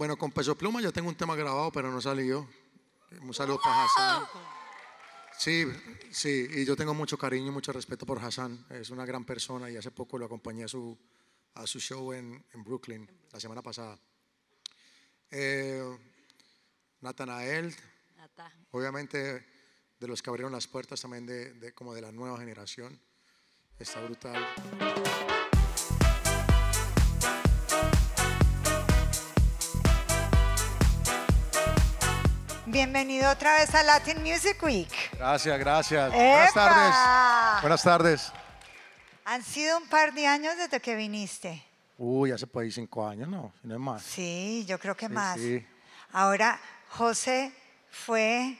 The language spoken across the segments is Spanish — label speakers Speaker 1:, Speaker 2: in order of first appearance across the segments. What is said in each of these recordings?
Speaker 1: Bueno, con Peso Pluma ya tengo un tema grabado, pero no salió. Un saludo para Hassan. Sí, sí, y yo tengo mucho cariño y mucho respeto por Hassan. Es una gran persona y hace poco lo acompañé a su, a su show en, en Brooklyn, la semana pasada. Eh, Natanael,
Speaker 2: Nata.
Speaker 1: obviamente de los que abrieron las puertas también de, de- como de la nueva generación. Está brutal.
Speaker 3: Bienvenido otra vez a Latin Music Week.
Speaker 1: Gracias, gracias. Buenas tardes. Buenas tardes.
Speaker 3: Han sido un par de años desde que viniste.
Speaker 1: Uy, hace por ahí cinco años, no, si no es más.
Speaker 3: Sí, yo creo que
Speaker 1: Sí,
Speaker 3: más.
Speaker 1: sí.
Speaker 3: Ahora, José fue,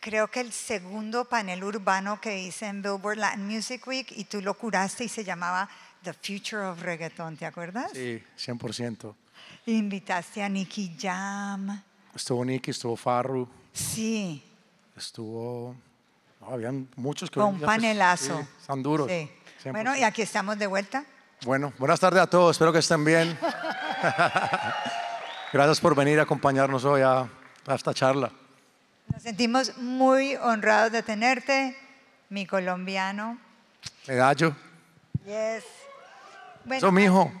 Speaker 3: creo que el segundo panel urbano que hice en Billboard Latin Music Week y tú lo curaste y se llamaba The Future of Reggaeton, ¿te acuerdas?
Speaker 1: Sí, 100%.
Speaker 3: Invitaste a Nicky Jam.
Speaker 1: Estuvo Nicky, estuvo Farru,
Speaker 3: Sí,
Speaker 1: estuvo... no, habían muchos que... ya, pues,
Speaker 3: panelazo.
Speaker 1: sí, están duros.
Speaker 3: Sí.
Speaker 1: 100%.
Speaker 3: Bueno, y aquí estamos de vuelta.
Speaker 1: Bueno, buenas tardes a todos, espero que estén bien. Gracias por venir a acompañarnos hoy a, a esta charla.
Speaker 3: Nos sentimos muy honrados de tenerte, mi colombiano.
Speaker 1: Medallo,
Speaker 3: Yes. Bueno,
Speaker 1: eso mijo.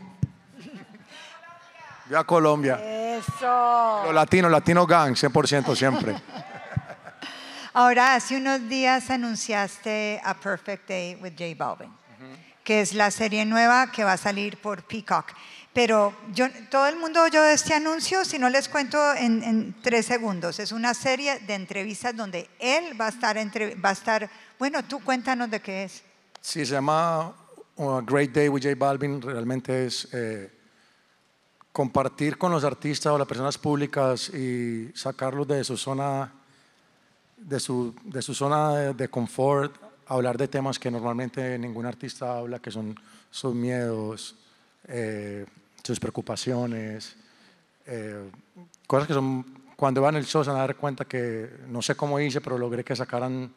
Speaker 1: Yo a Colombia.
Speaker 3: Eso.
Speaker 1: Los latinos, latino gang, 100% siempre.
Speaker 3: Ahora, hace unos días anunciaste A Perfect Day with J Balvin, que es la serie nueva que va a salir por Peacock. Pero yo, todo el mundo oyó este anuncio, si no les cuento en, en tres segundos. Es una serie de entrevistas donde él va a estar, entre, va a estar, bueno, tú cuéntanos de qué es.
Speaker 1: Sí, se llama uh, Great Day with J Balvin. Realmente es eh, compartir con los artistas o las personas públicas y sacarlos de su zona, de su, de su zona de, confort, hablar de temas que normalmente ningún artista habla, que son sus miedos, eh, sus preocupaciones, eh, cosas que son, cuando van el show se van a dar cuenta que no sé cómo hice, pero logré que sacaran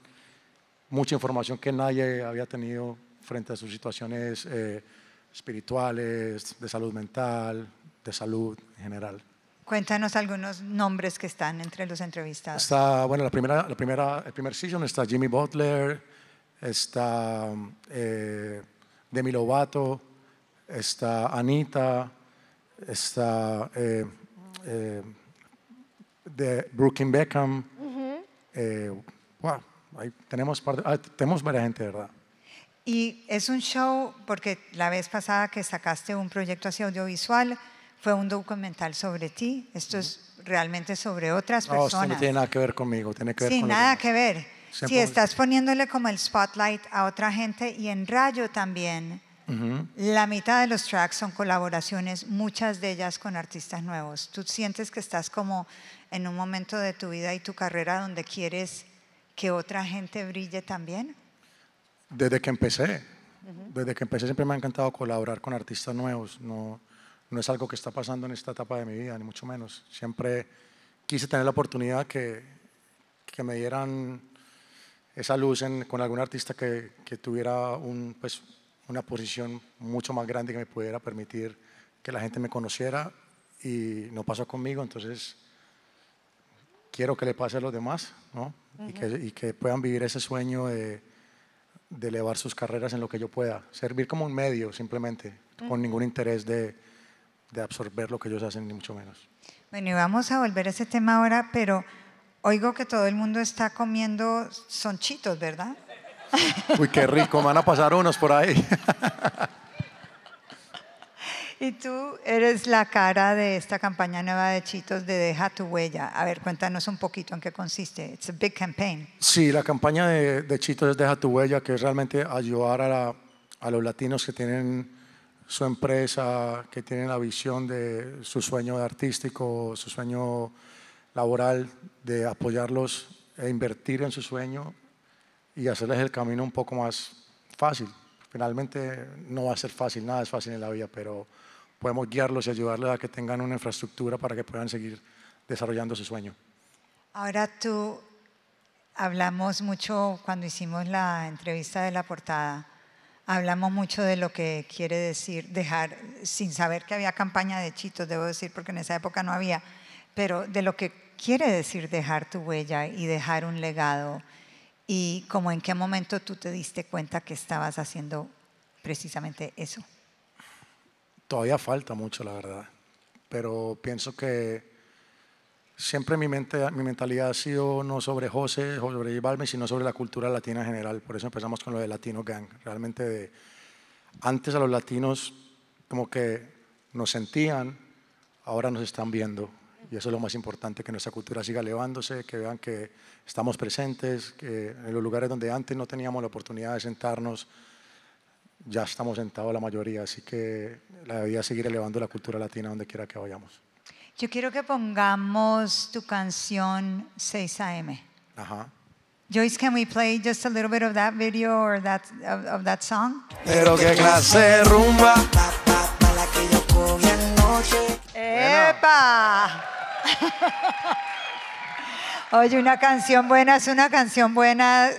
Speaker 1: mucha información que nadie había tenido frente a sus situaciones eh, espirituales, de salud mental, de salud en general.
Speaker 3: Cuéntanos algunos nombres que están entre los entrevistados.
Speaker 1: Está, bueno, la primera, la primera, el primer season está Jimmy Butler, está eh, Demi Lovato, está Anita, está eh, eh, de Brooklyn Beckham. eh, wow, ahí tenemos, par de- ah, tenemos varias gente, ¿verdad?
Speaker 3: Y es un show, porque la vez pasada que sacaste un proyecto así audiovisual, fue un documental sobre ti. Esto es realmente sobre otras
Speaker 1: No, esto no
Speaker 3: personas.
Speaker 1: tiene nada que ver conmigo, tiene que ver
Speaker 3: Sin
Speaker 1: con
Speaker 3: nada que ver. Si estás poniéndole como el spotlight a otra gente y en Rayo también,
Speaker 1: Ujú.
Speaker 3: la mitad de los tracks son colaboraciones, muchas de ellas con artistas nuevos. ¿Tú sientes que estás como en un momento de tu vida y tu carrera donde quieres que otra gente brille también?
Speaker 1: Desde que empecé, desde que empecé siempre me ha encantado colaborar con artistas nuevos. No, no es algo que está pasando en esta etapa de mi vida, ni mucho menos. Siempre quise tener la oportunidad que, que me dieran esa luz en- con algún artista que, que tuviera un, pues, una posición mucho más grande que me pudiera permitir que la gente me conociera y no pasó conmigo, entonces quiero que le pase a los demás, ¿no? y, que, y que puedan vivir ese sueño de, de elevar sus carreras en lo que yo pueda, servir como un medio simplemente, con ningún interés de, de absorber lo que ellos hacen, ni mucho menos.
Speaker 3: Bueno, y vamos a volver a ese tema ahora, pero oigo que todo el mundo está comiendo sonchitos, ¿verdad?
Speaker 1: Uy, qué rico, van a pasar unos por ahí.
Speaker 3: Y tú eres la cara de esta campaña nueva de Chitos de Deja tu huella. A ver, cuéntanos un poquito en qué consiste. It's a big campaign.
Speaker 1: Sí, la campaña de, de Chitos es Deja tu huella, que es realmente ayudar a, la- a los latinos que tienen su empresa, que tienen la visión de su sueño artístico, su sueño laboral, de apoyarlos e invertir en su sueño y hacerles el camino un poco más fácil. Finalmente no va a ser fácil, nada es fácil en la vida, pero podemos guiarlos y ayudarles a que tengan una infraestructura para que puedan seguir desarrollando su sueño.
Speaker 3: Ahora tú, hablamos mucho cuando hicimos la entrevista de la portada, hablamos mucho de lo que quiere decir dejar, sin saber que había campaña de chitos, debo decir, porque en esa época no había, pero de lo que quiere decir dejar tu huella y dejar un legado y como en qué momento tú te diste cuenta que estabas haciendo precisamente eso.
Speaker 1: Todavía falta mucho, la verdad, pero pienso que siempre mi, mente, mi mentalidad ha sido no sobre José o sobre J sino sobre la cultura latina en general. Por eso empezamos con lo de Latino Gang. Realmente de, antes a los latinos como que nos sentían, ahora nos están viendo. Y eso es lo más importante, que nuestra cultura siga elevándose, que vean que estamos presentes, que en los lugares donde antes no teníamos la oportunidad de sentarnos, ya estamos sentados la mayoría. Así que la debía seguir elevando la cultura latina donde quiera que vayamos.
Speaker 3: Yo quiero que pongamos tu canción 6 AM.
Speaker 1: Ajá.
Speaker 3: Joyce, can we play just a little bit of that video or that of, of that song?
Speaker 1: Pero qué clase de rumba.
Speaker 3: ¡Epa! Oye, una canción buena es una canción buena.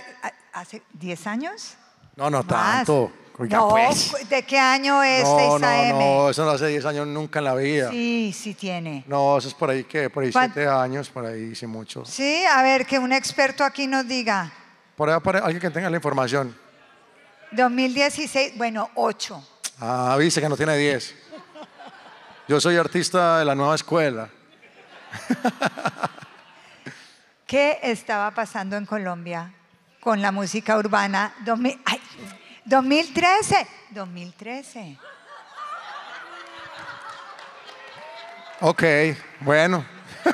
Speaker 3: ¿Hace 10 años?
Speaker 1: No, no
Speaker 3: Más.
Speaker 1: tanto. Oiga,
Speaker 3: no,
Speaker 1: pues.
Speaker 3: ¿de qué año es
Speaker 1: No,
Speaker 3: 6
Speaker 1: no,
Speaker 3: AM?
Speaker 1: no, eso no hace 10 años nunca en la vida.
Speaker 3: Sí, sí tiene.
Speaker 1: No, eso es por ahí, ¿qué? Por ahí
Speaker 3: ¿Cuán-
Speaker 1: 7 años, por ahí, sí mucho.
Speaker 3: Sí, a ver, que un experto aquí nos diga.
Speaker 1: Por ahí, por ahí, alguien que tenga la información.
Speaker 3: 2016, bueno, 8.
Speaker 1: Ah, dice que no tiene 10. Yo soy artista de la nueva escuela.
Speaker 3: ¿Qué estaba pasando en Colombia con la música urbana? 2000 ay, 2013. 2013.
Speaker 1: Ok, bueno.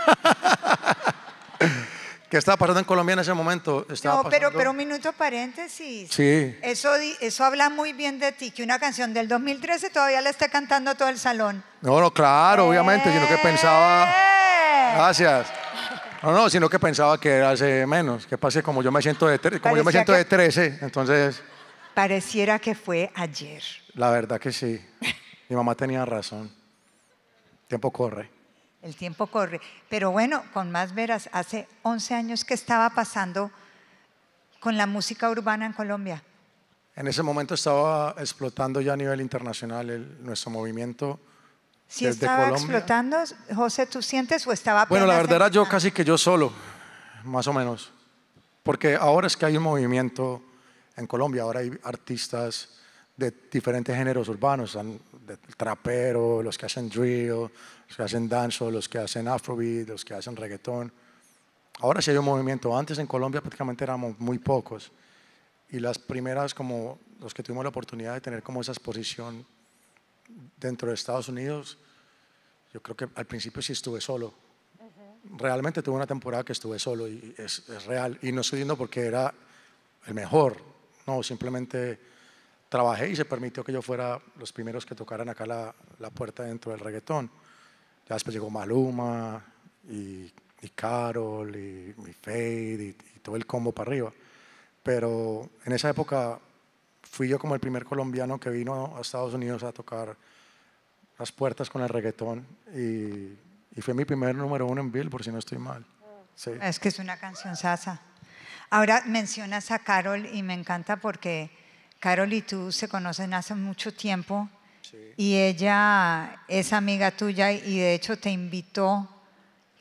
Speaker 1: ¿Qué estaba pasando en Colombia en ese momento? Estaba
Speaker 3: No, pero,
Speaker 1: pasando-
Speaker 3: pero un minuto paréntesis.
Speaker 1: Sí.
Speaker 3: Eso, eso habla muy bien de ti, que una canción del 2013 todavía la esté cantando todo el salón.
Speaker 1: No, no, claro, obviamente, sino que pensaba...
Speaker 3: ¡Eh!
Speaker 1: Gracias. No, no, sino que pensaba que era hace menos. Que pase como yo me siento de, como yo me siento
Speaker 3: que-
Speaker 1: de 13, entonces...
Speaker 3: Pareciera que fue ayer.
Speaker 1: La verdad que sí. Mi mamá tenía razón. Tiempo corre.
Speaker 3: El tiempo corre. Pero bueno, con más veras, hace 11 años que estaba pasando con la música urbana en Colombia.
Speaker 1: En ese momento estaba explotando ya a nivel internacional el- nuestro movimiento.
Speaker 3: Si
Speaker 1: Desde
Speaker 3: estaba
Speaker 1: Colombia.
Speaker 3: explotando, José, ¿tú sientes o estaba
Speaker 1: Bueno, la verdad era yo casi que yo solo, más o menos. Porque ahora es que hay un movimiento en Colombia, ahora hay artistas de diferentes géneros urbanos, de trapero, los que hacen drill, los que hacen danzo, los que hacen afrobeat, los que hacen reggaetón. Ahora sí hay un movimiento. Antes en Colombia prácticamente éramos muy pocos. Y las primeras, como los que tuvimos la oportunidad de tener como esa exposición dentro de Estados Unidos, yo creo que al principio sí estuve solo. Realmente tuve una temporada que estuve solo y es, es real. Y no estoy diciendo porque era el mejor, no, simplemente trabajé y se permitió que yo fuera los primeros que tocaran acá la, la puerta dentro del reggaetón. Ya después llegó Maluma y, y Carol y, y Fade y, y todo el combo para arriba. Pero en esa época fui yo como el primer colombiano que vino a Estados Unidos a tocar las puertas con el reggaetón y, y fue mi primer número uno en Billboard, si no estoy mal. Sí.
Speaker 3: Es que es una canción sasa. Ahora mencionas a Carol y me encanta porque Carol y tú se conocen hace mucho tiempo y ella es amiga tuya y de hecho te invitó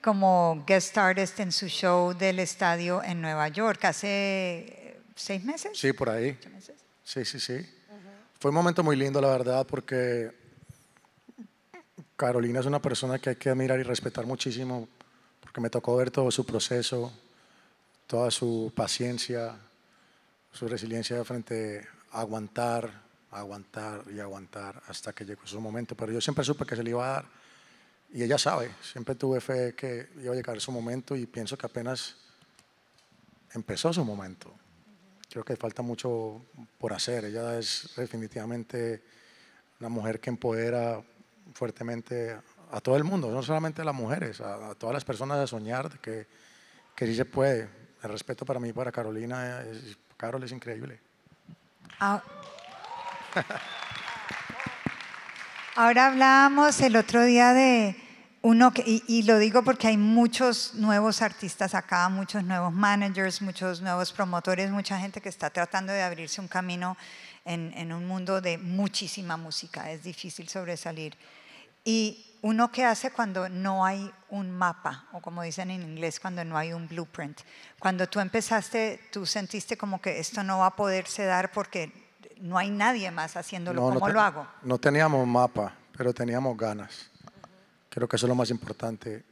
Speaker 3: como guest artist en su show del estadio en Nueva York hace eh, seis meses.
Speaker 1: Sí, por ahí. Sí, sí, sí. Fue un momento muy lindo, la verdad, porque Carolina es una persona que hay que admirar y respetar muchísimo, porque me tocó ver todo su proceso, toda su paciencia, su resiliencia frente a aguantar, aguantar y aguantar hasta que llegó su momento. Pero yo siempre supe que se le iba a dar y ella sabe, siempre tuve fe que iba a llegar su momento y pienso que apenas empezó su momento. Creo que falta mucho por hacer. Ella es definitivamente una mujer que empodera fuertemente a todo el mundo, no solamente a las mujeres, a, todas las personas a soñar que, que sí se puede. El respeto para mí, para Carolina, es, Carol es increíble.
Speaker 3: Ah. Ahora hablábamos el otro día de uno, que, y, y lo digo porque hay muchos nuevos artistas acá, muchos nuevos managers, muchos nuevos promotores, mucha gente que está tratando de abrirse un camino en, en un mundo de muchísima música, es difícil sobresalir. Y uno que hace cuando no hay un mapa, o como dicen en inglés, cuando no hay un blueprint. Cuando tú empezaste, tú sentiste como que esto no va a poderse dar porque no hay nadie más haciéndolo
Speaker 1: No, no
Speaker 3: como
Speaker 1: te-
Speaker 3: lo hago.
Speaker 1: No teníamos mapa, pero teníamos ganas. Creo que eso es lo más importante,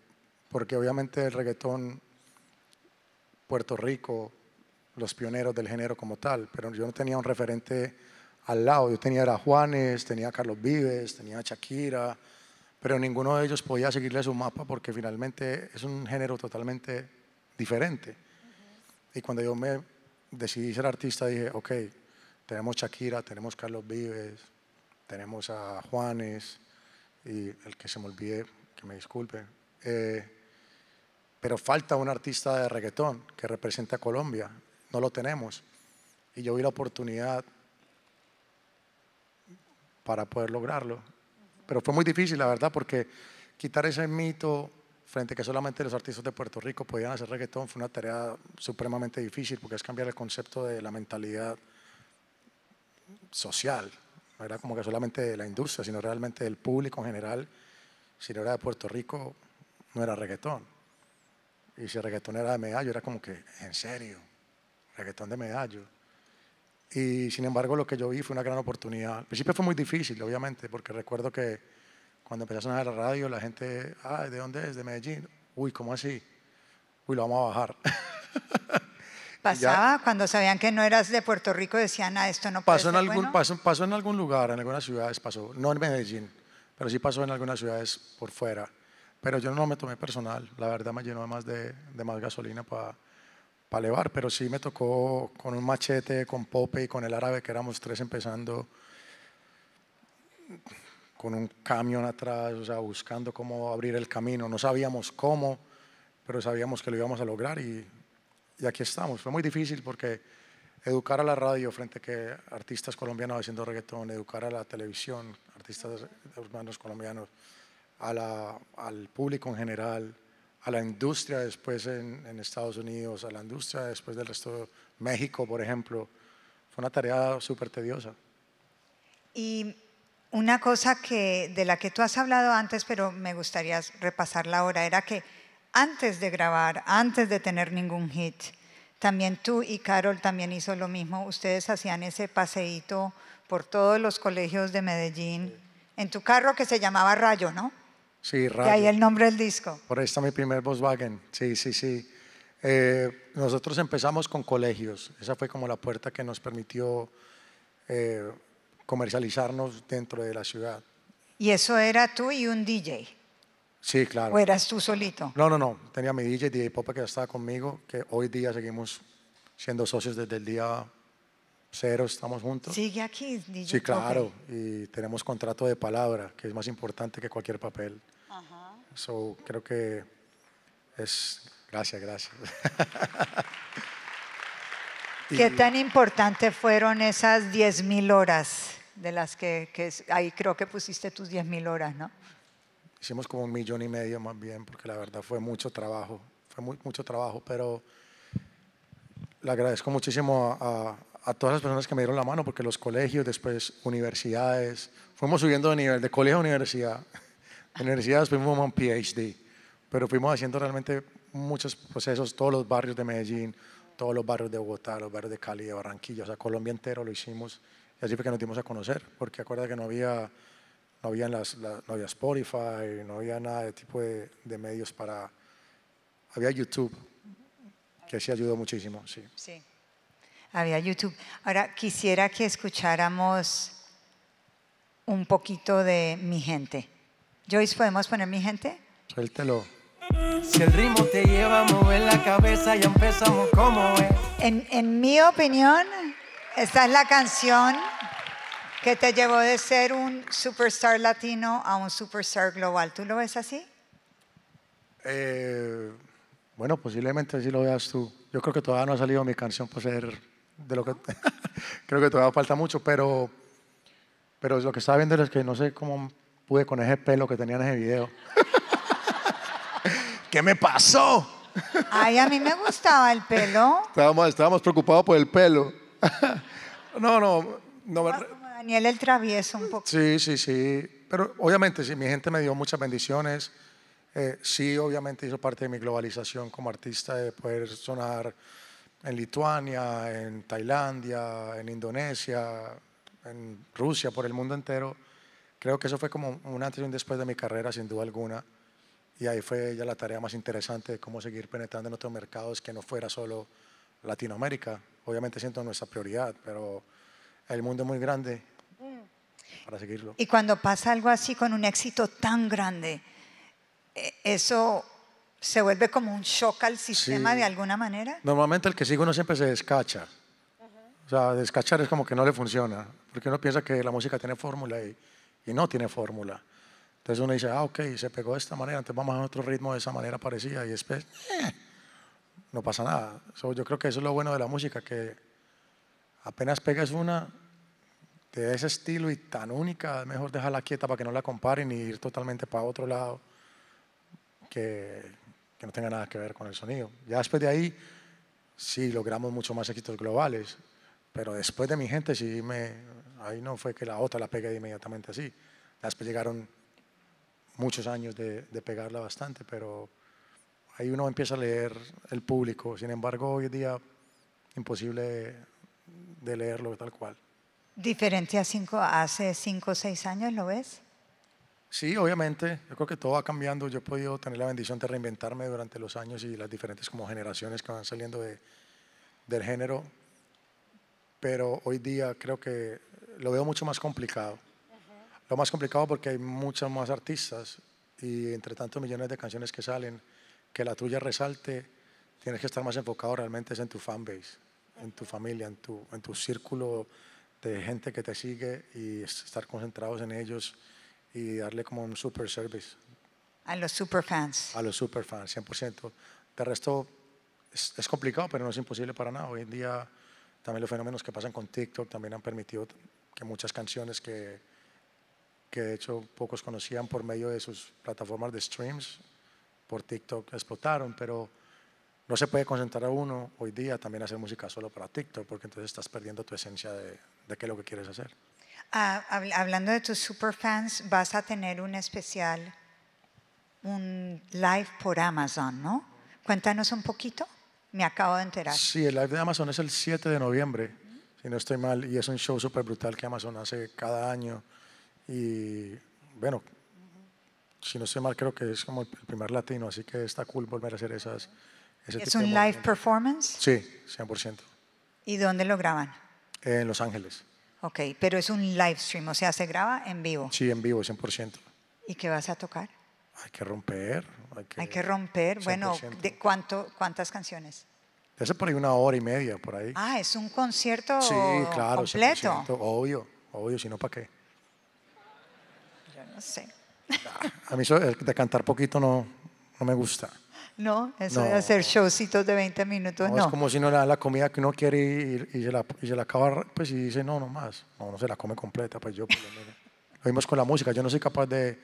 Speaker 1: porque obviamente el reggaetón, Puerto Rico, los pioneros del género como tal, pero yo no tenía un referente al lado. Yo tenía a Juanes, tenía a Carlos Vives, tenía a Shakira, pero ninguno de ellos podía seguirle su mapa porque finalmente es un género totalmente diferente. Y cuando yo me decidí ser artista dije, ok, tenemos Shakira, tenemos Carlos Vives, tenemos a Juanes y el que se me olvide, que me disculpe. Eh, pero falta un artista de reggaetón que represente a Colombia. No lo tenemos. Y yo vi la oportunidad para poder lograrlo. Pero fue muy difícil, la verdad, porque quitar ese mito frente a que solamente los artistas de Puerto Rico podían hacer reggaetón fue una tarea supremamente difícil, porque es cambiar el concepto de la mentalidad social. No era como que solamente de la industria, sino realmente del público en general. Si no era de Puerto Rico, no era reggaetón. Y si el reggaetón era de medallo, era como que, en serio, reggaetón de medallo. Y sin embargo, lo que yo vi fue una gran oportunidad. Al principio fue muy difícil, obviamente, porque recuerdo que cuando empecé a sonar la radio, la gente, ah, ¿de dónde es? De Medellín. Uy, ¿cómo así? Uy, lo vamos a bajar.
Speaker 3: Pasaba cuando sabían que no eras de Puerto Rico, decían, ah, esto no puede
Speaker 1: Pasó en,
Speaker 3: ser
Speaker 1: algún,
Speaker 3: bueno".
Speaker 1: pasó, pasó en algún lugar, en algunas ciudades pasó, no en Medellín, pero sí pasó en algunas ciudades por fuera. Pero yo no me tomé personal, la verdad me llenó más de, de más gasolina para elevar, pero sí me tocó con un machete, con Pope y con el árabe, que éramos tres empezando, con un camión atrás, o sea, buscando cómo abrir el camino. No sabíamos cómo, pero sabíamos que lo íbamos a lograr y, y aquí estamos. Fue muy difícil porque educar a la radio frente a que artistas colombianos haciendo reggaetón, educar a la televisión, artistas urbanos colombianos, a la- al público en general, a la industria después en, en Estados Unidos, a la industria después del resto de México, por ejemplo. Fue una tarea súper tediosa.
Speaker 3: Y una cosa que, de la que tú has hablado antes, pero me gustaría repasarla ahora, era que antes de grabar, antes de tener ningún hit, también tú y Carol también hizo lo mismo. Ustedes hacían ese paseíto por todos los colegios de Medellín, en tu carro que se llamaba Rayo, ¿no?
Speaker 1: Sí,
Speaker 3: Y ahí
Speaker 1: radio.
Speaker 3: el nombre del disco.
Speaker 1: Por ahí está mi primer Volkswagen. Sí, sí, sí. Eh, nosotros empezamos con colegios. Esa fue como la puerta que nos permitió eh, comercializarnos dentro de la ciudad.
Speaker 3: Y eso era tú y un DJ,
Speaker 1: Sí, claro.
Speaker 3: o eras tú solito.
Speaker 1: No, no, no. Tenía mi DJ, DJ Popa, que ya estaba conmigo, que hoy día seguimos siendo socios desde el día cero, estamos juntos.
Speaker 3: Sigue aquí, DJ.
Speaker 1: Sí, claro.
Speaker 3: Ok.
Speaker 1: Y tenemos contrato de palabra, que es más importante que cualquier papel. So, creo que es... Gracias, gracias.
Speaker 3: ¿Qué tan importante fueron esas 10.000 horas de las que, ahí creo que pusiste tus 10.000 horas, ¿no?
Speaker 1: Hicimos como un millón y medio más bien, porque la verdad fue mucho trabajo, fue muy, mucho trabajo, pero le agradezco muchísimo a, a- a todas las personas que me dieron la mano, porque los colegios, después universidades, fuimos subiendo de nivel, de colegio a universidad. De universidad después fuimos un PhD, pero fuimos haciendo realmente muchos procesos, todos los barrios de Medellín, todos los barrios de Bogotá, los barrios de Cali, de Barranquilla, o sea, Colombia entero lo hicimos, y así fue que nos dimos a conocer, porque acuerda que no había no había, las, la- no había Spotify, no había nada de tipo de, de medios para... Había YouTube, que sí ayudó muchísimo, sí.
Speaker 3: Sí. Había YouTube. Ahora quisiera que escucháramos un poquito de Mi Gente. Joyce, ¿podemos poner Mi Gente?
Speaker 1: Suéltelo.
Speaker 2: Si el ritmo te lleva a mover la cabeza, ya empezamos como es.
Speaker 3: En, en mi opinión, esta es la canción que te llevó de ser un superstar latino a un superstar global. ¿Tú lo ves así?
Speaker 1: Eh, bueno, posiblemente así lo veas tú. Yo creo que todavía no ha salido mi canción por ser de lo que... creo que todavía falta mucho, pero, pero lo que estaba viendo es que no sé cómo pude con ese pelo que tenía en ese video. ¿Qué me pasó?
Speaker 3: Ay, a mí me gustaba el pelo.
Speaker 1: Estábamos, estábamos preocupados por el pelo. no, no, no
Speaker 3: Como Daniel el travieso un poco.
Speaker 1: Sí, sí, sí. Pero obviamente, sí, mi gente me dio muchas bendiciones. Eh, sí, obviamente hizo parte de mi globalización como artista de poder sonar en Lituania, en Tailandia, en Indonesia, en Rusia, por el mundo entero. Creo que eso fue como un antes y un después de mi carrera, sin duda alguna. Y ahí fue ya la tarea más interesante de cómo seguir penetrando en otros mercados que no fuera solo Latinoamérica. Obviamente siento nuestra prioridad, pero el mundo es muy grande para seguirlo.
Speaker 3: Y cuando pasa algo así con un éxito tan grande, eh, eso se vuelve como un shock al sistema
Speaker 1: Sí.
Speaker 3: de alguna manera.
Speaker 1: Normalmente el que sigue uno siempre se descacha. O sea, descachar es como que no le funciona, porque uno piensa que la música tiene fórmula y, y no tiene fórmula. Entonces uno dice, ah, ok, se pegó de esta manera, entonces vamos a otro ritmo de esa manera parecida y después eh, no pasa nada. So, yo creo que eso es lo bueno de la música, que apenas pegas una de ese estilo y tan única, mejor dejarla quieta para que no la comparen y ir totalmente para otro lado que, que no tenga nada que ver con el sonido. Ya después de ahí, sí logramos mucho más éxitos globales, pero después de mi gente, sí me, ahí no fue que la otra la pegué inmediatamente así. Después llegaron muchos años de, de pegarla bastante, pero ahí uno empieza a leer el público. Sin embargo, hoy en día, imposible de leerlo tal cual.
Speaker 3: Diferente a cinco, hace cinco o seis años, ¿lo ves?
Speaker 1: Sí, obviamente, yo creo que todo va cambiando. Yo he podido tener la bendición de reinventarme durante los años y las diferentes como generaciones que van saliendo de, del género, pero hoy día creo que lo veo mucho más complicado. Lo más complicado porque hay muchos más artistas y entre tantos millones de canciones que salen, que la tuya resalte, tienes que estar más enfocado realmente es en tu fanbase, en tu familia, en tu, en tu círculo de gente que te sigue y es- estar concentrados en ellos y darle como un super service
Speaker 3: A los superfans.
Speaker 1: a los superfans, 100%. De resto, es, es complicado, pero no es imposible para nada. Hoy en día, también los fenómenos que pasan con TikTok también han permitido que muchas canciones que, que de hecho pocos conocían por medio de sus plataformas de streams, por TikTok explotaron, pero no se puede concentrar a uno hoy día también hacer música solo para TikTok, porque entonces estás perdiendo tu esencia de, de qué es lo que quieres hacer.
Speaker 3: Ah, habl- hablando de tus superfans, vas a tener un especial, un live por Amazon, ¿no? Cuéntanos un poquito. Me acabo de enterar.
Speaker 1: Sí, el live de Amazon es el 7 de noviembre, si no estoy mal, y es un show súper brutal que Amazon hace cada año. Y bueno, si no estoy mal, creo que es como el primer latino, así que está cool volver a hacer esas. Ese
Speaker 3: ¿Es
Speaker 1: tipo de
Speaker 3: un live
Speaker 1: movimiento.
Speaker 3: performance?
Speaker 1: Sí, 100%.
Speaker 3: ¿Y dónde lo graban?
Speaker 1: En Los Ángeles.
Speaker 3: Ok, pero es un live stream, o sea, se graba en vivo.
Speaker 1: Sí, en vivo, 100%.
Speaker 3: ¿Y qué vas a tocar?
Speaker 1: Hay que romper. Hay que,
Speaker 3: Hay que romper. Bueno,
Speaker 1: 100%.
Speaker 3: ¿de cuánto, ¿cuántas canciones?
Speaker 1: Ese por ahí una hora y media, por ahí.
Speaker 3: Ah, es un concierto
Speaker 1: sí, claro,
Speaker 3: completo.
Speaker 1: 100%. Obvio, obvio, si no, ¿para qué?
Speaker 3: Yo no sé.
Speaker 1: A mí eso de cantar poquito no, no me gusta.
Speaker 3: No, eso de hacer showcitos de 20 minutos,
Speaker 1: No,
Speaker 3: no.
Speaker 1: Es como si no le da la comida que uno quiere y, y se, la, y se la acaba, pues y dice, no, no más. No, no se la come completa, pues yo por lo menos. Lo mismo es con la música, yo no soy capaz de...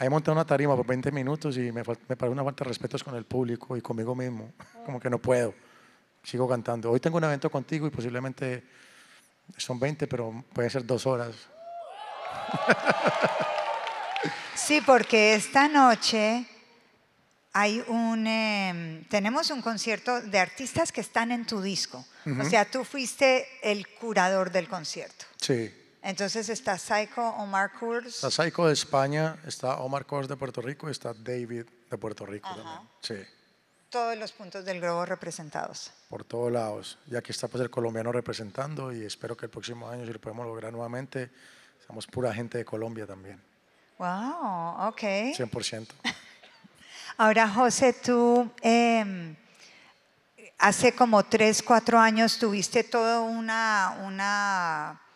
Speaker 1: Ahí monté una tarima por 20 minutos y me, me parece una falta de respeto con el público y conmigo mismo. Como que no puedo. Sigo cantando. Hoy tengo un evento contigo y posiblemente son 20, pero puede ser dos horas.
Speaker 3: Sí, porque esta noche hay un, em, tenemos un concierto de artistas que están en tu disco. O sea, tú fuiste el curador del concierto.
Speaker 1: Sí.
Speaker 3: Entonces está Psycho, Omar Kurz.
Speaker 1: Está Psycho de España, está Omar Kors de Puerto Rico y está David de Puerto Rico también. Sí.
Speaker 3: todos los puntos del globo representados.
Speaker 1: por todos lados. Y aquí está pues el colombiano representando y espero que el próximo año, si lo podemos lograr nuevamente, seamos pura gente de Colombia también,
Speaker 3: Wow, ok.
Speaker 1: 100%.
Speaker 3: Ahora, José, tú em, hace como tres, cuatro años tuviste toda una, una eh,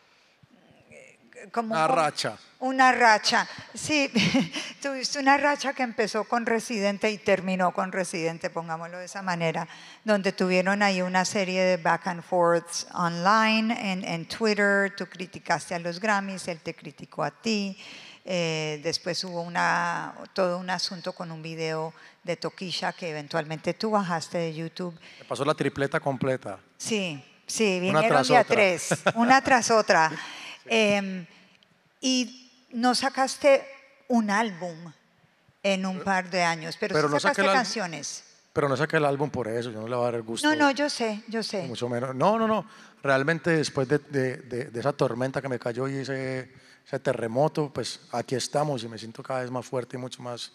Speaker 3: como
Speaker 1: Una
Speaker 3: un-
Speaker 1: racha.
Speaker 3: Una racha, sí, tuviste una racha que empezó con Residente y terminó con Residente, pongámoslo de esa manera, donde tuvieron ahí una serie de back and forths online, en, en Twitter, tú criticaste a los Grammys, él te criticó a ti, eh, después hubo una, todo un asunto con un video de Toquisha que eventualmente tú bajaste de YouTube.
Speaker 1: Me pasó la tripleta completa.
Speaker 3: Sí, Sí, vinieron
Speaker 1: tras
Speaker 3: de a
Speaker 1: otra.
Speaker 3: tres, una tras otra. Em, y no sacaste un álbum en un par de años, pero,
Speaker 1: Pero
Speaker 3: sí
Speaker 1: no saqué
Speaker 3: sacaste
Speaker 1: álbum.
Speaker 3: canciones.
Speaker 1: Pero no saqué el álbum por eso, yo no le voy a dar el gusto.
Speaker 3: No, no, yo sé, yo sé.
Speaker 1: Mucho menos. No, no, no. Realmente después de, de- de- de esa tormenta que me cayó y ese, ese terremoto, pues aquí estamos y me siento cada vez más fuerte y mucho más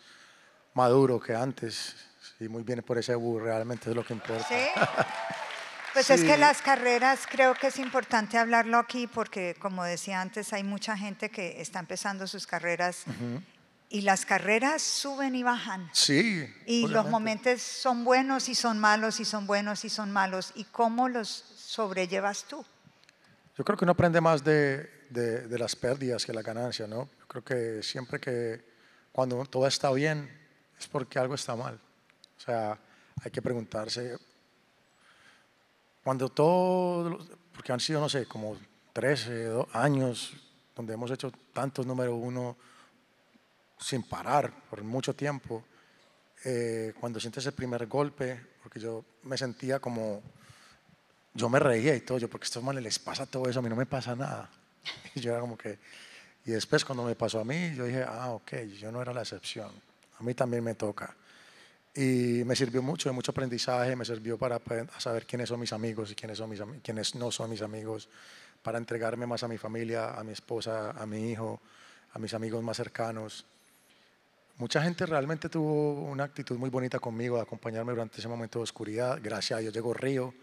Speaker 1: maduro que antes. Y muy bien por ese bu, realmente es lo que importa.
Speaker 3: ¿Sí? Pues es que
Speaker 1: Sí.
Speaker 3: las carreras creo que es importante hablarlo aquí porque, como decía antes, hay mucha gente que está empezando sus carreras y las carreras suben y bajan.
Speaker 1: Sí.
Speaker 3: Y los
Speaker 1: obviamente.
Speaker 3: momentos son buenos y son malos y son buenos y son malos. ¿Y cómo los sobrellevas tú?
Speaker 1: Yo creo que uno aprende más de, de- de las pérdidas que la ganancia, ¿no? Yo creo que siempre que cuando todo está bien es porque algo está mal. O sea, hay que preguntarse, cuando todo, porque han sido, no sé, como 13 do- años donde hemos hecho tantos número uno sin parar por mucho tiempo, eh, cuando sientes el primer golpe, porque yo me sentía como, yo me reía y todo, yo, porque estos manes les pasa todo eso, a mí no me pasa nada. Y yo era como que, y después cuando me pasó a mí, yo dije, ah, ok, yo no era la excepción, a mí también me toca. Y me sirvió mucho, de mucho aprendizaje, me sirvió para saber quiénes son mis amigos y quiénes, son mis quiénes no son mis amigos, para entregarme más a mi familia, a mi esposa, a mi hijo, a mis amigos más cercanos. Mucha gente realmente tuvo una actitud muy bonita conmigo, de acompañarme durante ese momento de oscuridad. Gracias a Dios llegó Río,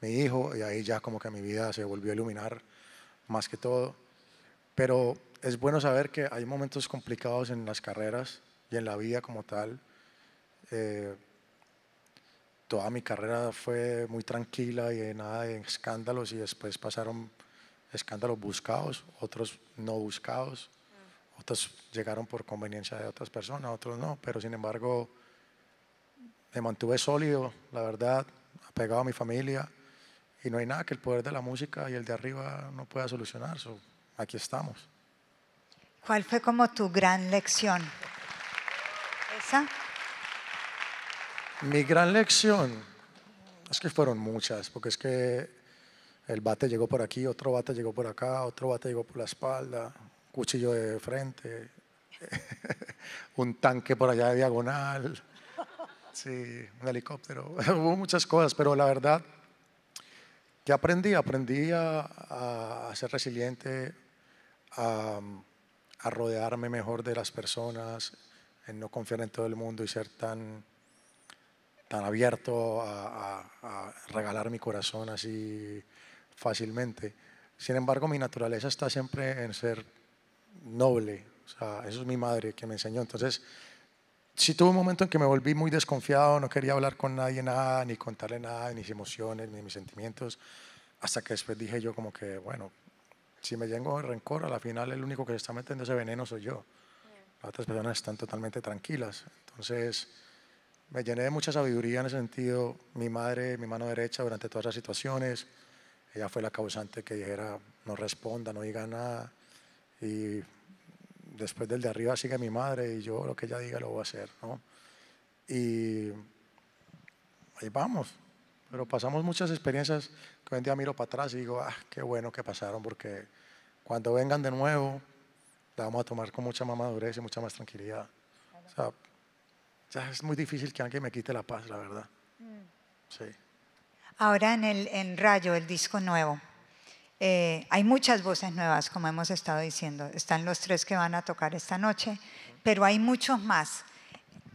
Speaker 1: mi hijo, y ahí ya como que mi vida se volvió a iluminar más que todo. Pero es bueno saber que hay momentos complicados en las carreras y en la vida como tal. Eh, toda mi carrera fue muy tranquila y nada de escándalos y después pasaron escándalos buscados, otros no buscados, otros llegaron por conveniencia de otras personas, otros no, pero sin embargo me mantuve sólido, la verdad, apegado a mi familia y no hay nada que el poder de la música y el de arriba no pueda solucionar, so, aquí estamos.
Speaker 3: ¿Cuál fue como tu gran lección? ¿Esa?
Speaker 1: Mi gran lección es que fueron muchas, porque es que el bate llegó por aquí, otro bate llegó por acá, otro bate llegó por la espalda, cuchillo de frente, un tanque por allá de diagonal, sí, un helicóptero, hubo muchas cosas, pero la verdad, que aprendí? Aprendí a, a- ser resiliente, a, a rodearme mejor de las personas, en no confiar en todo el mundo y ser tan tan abierto a, a- a regalar mi corazón así fácilmente. Sin embargo, mi naturaleza está siempre en ser noble. O sea, eso es mi madre que me enseñó. Entonces, sí tuve un momento en que me volví muy desconfiado, no quería hablar con nadie nada, ni contarle nada, ni mis emociones, ni mis sentimientos, hasta que después dije yo como que, bueno, si me llego de rencor, a la final el único que se está metiendo ese veneno soy yo. Las otras personas están totalmente tranquilas. Entonces, me llené de mucha sabiduría en ese sentido. Mi madre, mi mano derecha durante todas las situaciones, ella fue la causante que dijera, no responda, no diga nada. Y después del de arriba sigue mi madre y yo lo que ella diga lo voy a hacer, ¿no? Y ahí vamos. Pero pasamos muchas experiencias que hoy en día miro para atrás y digo, ah, qué bueno que pasaron, porque cuando vengan de nuevo, la vamos a tomar con mucha más madurez y mucha más tranquilidad. Ya es muy difícil que alguien me quite la paz, la verdad. Sí.
Speaker 3: Ahora en, el, en Rayo, el disco nuevo, eh, hay muchas voces nuevas, como hemos estado diciendo. Están los tres que van a tocar esta noche, pero hay muchos más.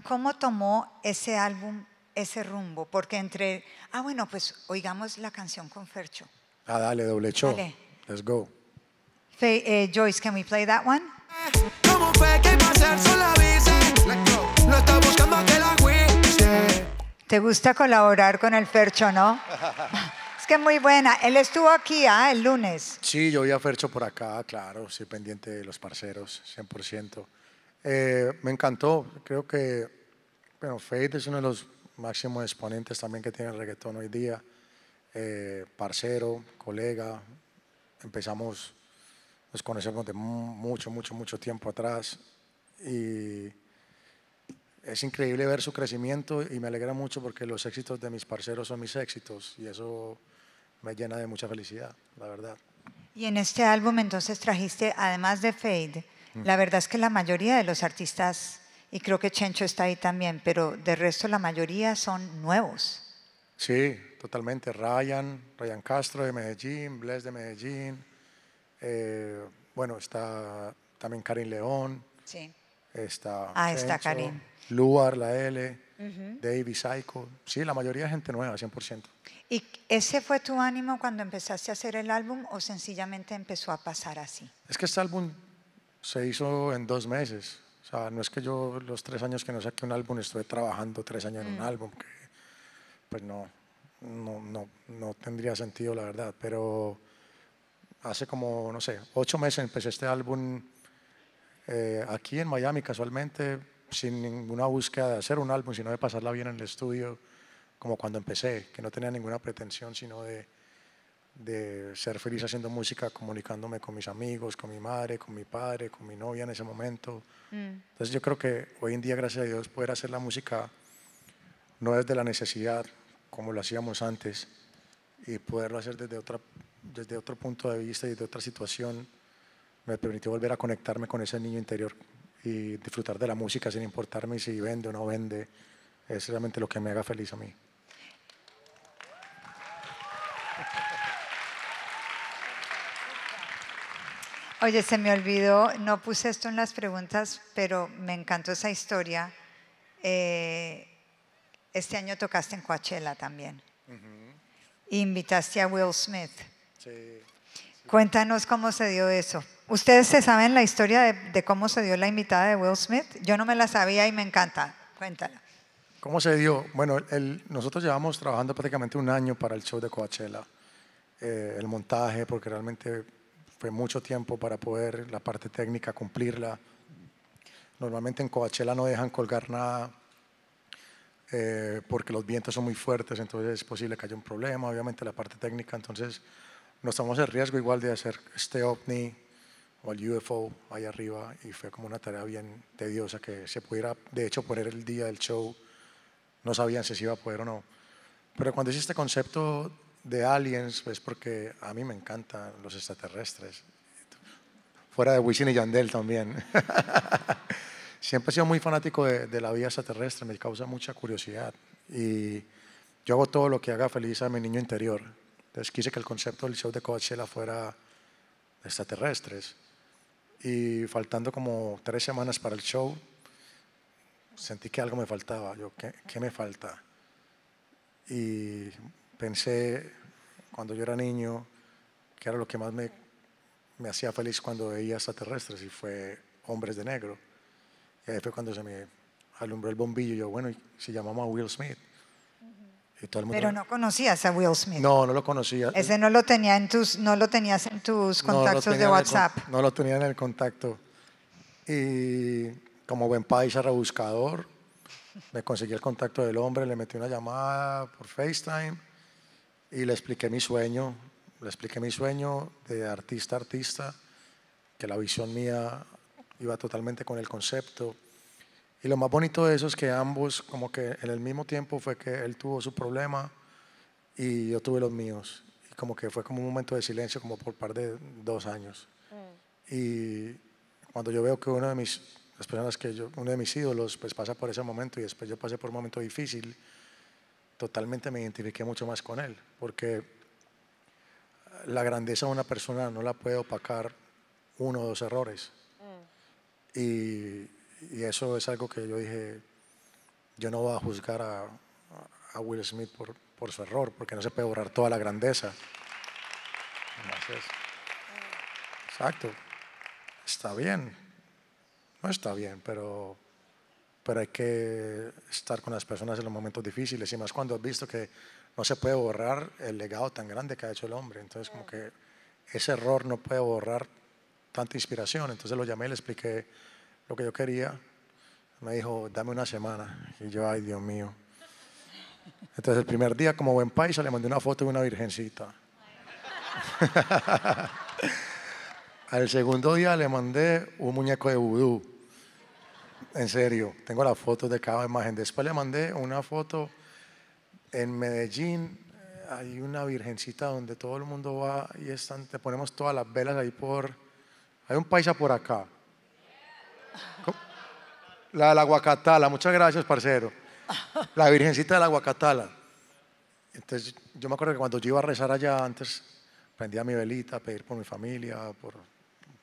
Speaker 3: ¿Cómo tomó ese álbum ese rumbo? Porque entre, ah, bueno, pues oigamos la canción con Fercho.
Speaker 1: Ah, dale, doble show.
Speaker 3: Dale.
Speaker 1: Let's go.
Speaker 3: Fe- eh, Joyce, can we play that one?
Speaker 2: ¿Cómo fue que iba a ser solo avise? No está buscando que la.
Speaker 3: ¿Te gusta colaborar con el Fercho, no? es que es muy buena. Él estuvo aquí ah, el lunes.
Speaker 1: Sí, yo vi a Fercho por acá, claro, sí, pendiente de los parceros, 100%. Eh, me encantó, creo que, bueno, Fade es uno de los máximos exponentes también que tiene el reggaetón hoy día. Eh, parcero, colega, empezamos, nos conocemos de mu- mucho, mucho, mucho tiempo atrás y es increíble ver su crecimiento y me alegra mucho porque los éxitos de mis parceros son mis éxitos y eso me llena de mucha felicidad, la verdad.
Speaker 3: Y en este álbum entonces trajiste, además de Fade, la verdad es que la mayoría de los artistas, y creo que Chencho está ahí también, pero de resto la mayoría son nuevos.
Speaker 1: Sí, totalmente. Ryan, Ryan Castro de Medellín, Bless de Medellín. eh, bueno, está también Karin León.
Speaker 3: Sí.
Speaker 1: Está
Speaker 3: Ah, está Karin.
Speaker 1: Luar, la L, Davey Psycho. Sí, la mayoría de gente nueva, 100%.
Speaker 3: ¿Y ese fue tu ánimo cuando empezaste a hacer el álbum o sencillamente empezó a pasar así?
Speaker 1: Es que este álbum se hizo en dos meses. O sea, no es que yo los tres años que no saqué un álbum estuve trabajando tres años en un álbum, que pues no, no, no, no tendría sentido la verdad. Pero hace como, no sé, ocho meses empecé este álbum eh, aquí en Miami casualmente, sin ninguna búsqueda de hacer un álbum, sino de pasarla bien en el estudio, como cuando empecé, que no tenía ninguna pretensión, sino de, de ser feliz haciendo música, comunicándome con mis amigos, con mi madre, con mi padre, con mi novia en ese momento. Entonces yo creo que hoy en día, gracias a Dios, poder hacer la música no desde la necesidad, como lo hacíamos antes, y poderlo hacer desde, otra, desde otro punto de vista y desde otra situación, me permitió volver a conectarme con ese niño interior y disfrutar de la música sin importarme si vende o no vende. Es realmente lo que me haga feliz a mí.
Speaker 3: Oye, se me olvidó, no puse esto en las preguntas, pero me encantó esa historia. Eh, este año tocaste en Coachella también. Invitaste a Will Smith. Cuéntanos cómo se dio eso. ¿Ustedes se saben la historia de, cómo se dio la invitada de Will Smith? Yo no me la sabía y me encanta. Cuéntala.
Speaker 1: ¿Cómo se dio? Bueno, el- nosotros llevamos trabajando prácticamente un año para el show de Coachella. Eh, el montaje, porque realmente fue mucho tiempo para poder la parte técnica cumplirla. Normalmente en Coachella no dejan colgar nada eh, porque los vientos son muy fuertes, entonces es posible que haya un problema, obviamente la parte técnica, entonces nos tomamos el riesgo igual de hacer este ovni o el UFO ahí arriba y fue como una tarea bien tediosa que se pudiera, de hecho, poner el día del show, no sabían si se iba a poder o no. Pero cuando hice este concepto de aliens, pues porque a mí me encantan los extraterrestres, fuera de Wisin y Yandel también. Siempre he sido muy fanático de, de la vida extraterrestre, me causa mucha curiosidad y yo hago todo lo que haga feliz a mi niño interior. Entonces quise que el concepto del show de Coachella fuera extraterrestres. Y faltando como tres semanas para el show, sentí que algo me faltaba. Yo, ¿qué, me falta? Y pensé, cuando yo era niño, que era lo que más me, hacía feliz cuando veía extraterrestres, y fue Hombres de Negro. Y ahí fue cuando se me alumbró el bombillo. Yo, bueno, ¿y si llamamos a Will Smith? Y todo el mundo,
Speaker 3: Pero no conocías a Will Smith.
Speaker 1: no, no lo conocía.
Speaker 3: Ese no lo, tenía en tus, no lo tenías en tus
Speaker 1: No
Speaker 3: contactos
Speaker 1: tenía
Speaker 3: de
Speaker 1: en el
Speaker 3: WhatsApp.
Speaker 1: no lo tenía en el contacto. Y como buen paisa rebuscador, me conseguí el contacto del hombre, le metí una llamada por FaceTime y le expliqué mi sueño, le expliqué mi sueño de artista a artista, que la visión mía iba totalmente con el concepto. Y lo más bonito de eso es que ambos, como que en el mismo tiempo fue que él tuvo su problema y yo tuve los míos. Y como que fue como un momento de silencio, como por par de dos años. Y cuando yo veo que uno de mis, las personas que yo, uno de mis ídolos, pues pasa por ese momento y después yo pasé por un momento difícil, totalmente me identifiqué mucho más con él, porque la grandeza de una persona no la puede opacar uno o dos errores. Y, y eso es algo que yo dije, yo no voy a juzgar a, a Will Smith por, por su error, porque no se puede borrar toda la grandeza. Entonces, exacto. Está bien. No está bien, pero, pero hay que estar con las personas en los momentos difíciles y más cuando has visto que no se puede borrar el legado tan grande que ha hecho el hombre. Entonces, como que ese error no puede borrar tanta inspiración. Entonces lo llamé y le expliqué lo que yo quería. Me dijo, dame una semana. Y yo, ay, Dios mío. Entonces el primer día, como buen paisa, le mandé una foto de una virgencita. Al segundo día le mandé un muñeco de vudú. En serio, tengo las fotos de cada imagen. Después le mandé una foto en Medellín, hay una virgencita donde todo el mundo va y están, te ponemos todas las velas ahí por... Hay un paisa por acá. ¿Cómo? La de la Guacatala, muchas gracias, parcero. La virgencita de la Guacatala. Entonces, yo me acuerdo que cuando yo iba a rezar allá antes, prendía mi velita, a pedir por mi familia, por,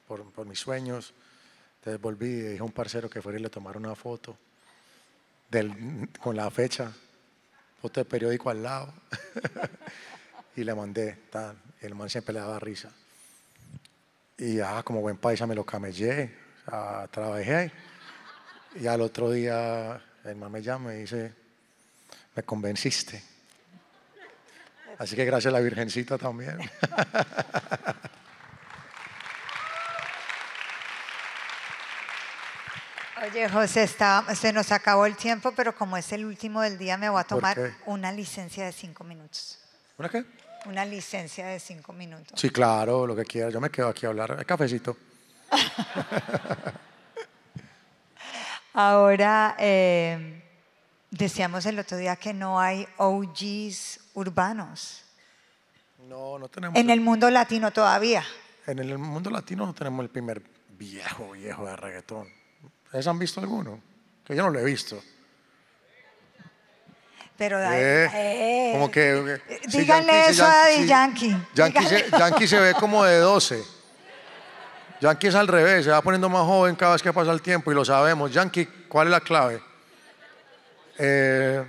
Speaker 1: por, mis sueños. Entonces volví y dije a un parcero que fuera y le tomara una foto del- con la fecha, foto de periódico al lado. y le mandé, el man siempre le daba risa. Y ah, como buen paisa me lo camellé, sea, trabajé. Y al otro día el man me llama y dice, me convenciste. Así que gracias a la Virgencita también.
Speaker 3: Oye, José, está, se nos acabó el tiempo, pero como es el último del día, me voy a
Speaker 1: ¿Por
Speaker 3: tomar una licencia de cinco minutos.
Speaker 1: ¿Una qué?
Speaker 3: Una licencia de cinco minutos.
Speaker 1: Sí, claro, lo que quieras. Yo me quedo aquí a hablar. Hay cafecito.
Speaker 3: Ahora, eh, decíamos el otro día que no hay OGs urbanos
Speaker 1: No, no tenemos.
Speaker 3: en el mundo latino todavía.
Speaker 1: En el mundo latino no tenemos el primer viejo, viejo de reggaetón. ¿Ustedes han visto alguno? Que yo no lo he visto.
Speaker 3: Pero
Speaker 1: Eh,
Speaker 3: eh,
Speaker 1: como que.
Speaker 3: eh, díganle
Speaker 1: Yankee,
Speaker 3: eso a Daddy. Yankee.
Speaker 1: Yankee se. Yankee se ve como de 12. Yankee es al revés, se va poniendo más joven cada vez que pasa el tiempo y lo sabemos. Yankee, ¿cuál es la clave? Eh,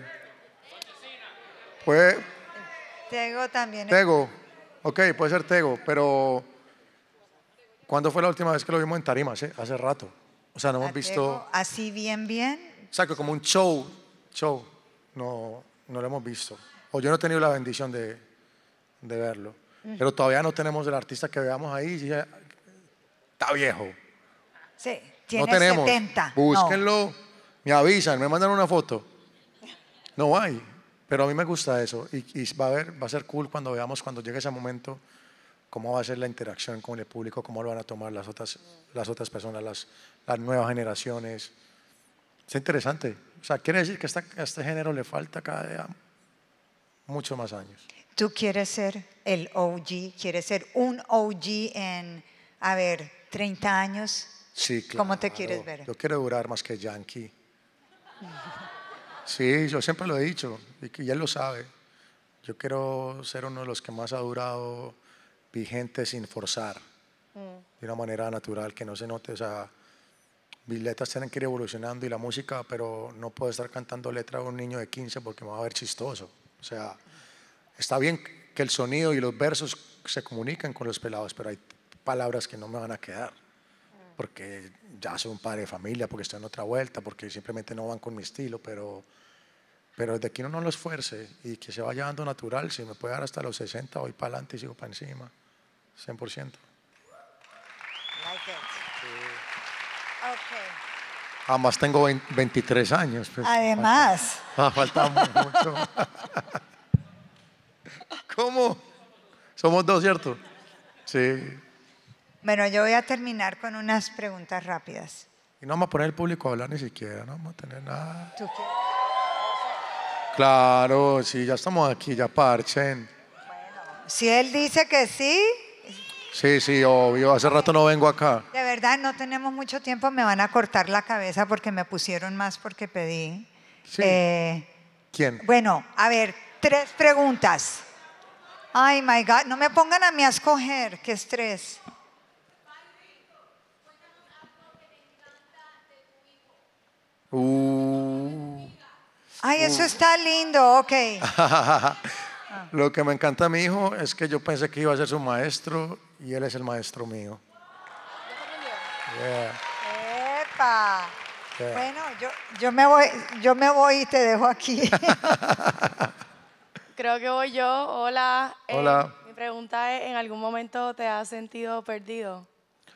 Speaker 1: puede,
Speaker 3: Tego también.
Speaker 1: Tego, ok, puede ser Tego, pero ¿cuándo fue la última vez que lo vimos en tarima? Hace, hace rato. O sea, no hemos visto,
Speaker 3: Tego, así bien, bien.
Speaker 1: exacto, como un show, show, no, no lo hemos visto. O yo no he tenido la bendición de, de verlo. Pero todavía no tenemos el artista que veamos ahí, está viejo.
Speaker 3: Sí, tiene
Speaker 1: no tenemos.
Speaker 3: 70. No.
Speaker 1: Búsquenlo, me avisan, me mandan una foto. No hay, pero a mí me gusta eso y, y va, a ver, va a ser cool cuando veamos cuando llegue ese momento cómo va a ser la interacción con el público, cómo lo van a tomar las otras, las otras personas, las, las nuevas generaciones. Es interesante. O sea, quiere decir que esta- a este género le falta cada día muchos más años.
Speaker 3: Tú quieres ser el OG, quieres ser un OG en, a ver, 30 años.
Speaker 1: Sí, claro.
Speaker 3: ¿Cómo te quieres ver?
Speaker 1: Yo quiero durar más que Yankee. Sí, yo siempre lo he dicho y él lo sabe. Yo quiero ser uno de los que más ha durado vigente sin forzar, de una manera natural, que no se note. O sea, mis letras tienen que ir evolucionando y la música, pero no puedo estar cantando letra de un niño de 15 porque me va a ver chistoso. O sea, está bien que el sonido y los versos se comunican con los pelados, pero hay palabras que no me van a quedar porque ya soy un padre de familia, porque estoy en otra vuelta, porque simplemente no van con mi estilo, pero, pero desde que uno no lo esfuerce y que se vaya dando natural, si me puede dar hasta los 60, voy para adelante y sigo para encima, 100%.
Speaker 3: Like it. Okay.
Speaker 1: Además tengo 20 23 años. pues,
Speaker 3: Además,
Speaker 1: falta, falta mucho. ¿Cómo? Somos dos, ¿cierto? Sí.
Speaker 3: Bueno, yo voy a terminar con unas preguntas rápidas.
Speaker 1: Y no vamos a poner el público a hablar ni siquiera, no vamos a tener nada.
Speaker 3: ¿Tú qué?
Speaker 1: Claro, sí, ya estamos aquí, ya parchen.
Speaker 3: Si él dice que sí,
Speaker 1: Sí, sí, obvio. Hace rato no vengo acá.
Speaker 3: de verdad no tenemos mucho tiempo, me van a cortar la cabeza porque me pusieron más porque pedí.
Speaker 1: Sí.
Speaker 3: Eh,
Speaker 1: ¿Quién?
Speaker 3: bueno, a ver, tres preguntas. Ay, my God, no me pongan a mí a escoger, qué estrés.
Speaker 1: Uh.
Speaker 3: Ay, eso está lindo, ok.
Speaker 1: Lo que me encanta a mi hijo es que yo pensé que iba a ser su maestro y él es el maestro mío. Yeah.
Speaker 3: Epa.
Speaker 1: Yeah.
Speaker 3: Bueno, yo, yo, me voy, yo me voy y te dejo aquí.
Speaker 4: Creo que voy yo. Hola. Eh,
Speaker 1: Hola.
Speaker 4: mi pregunta es, ¿en algún momento te has sentido perdido?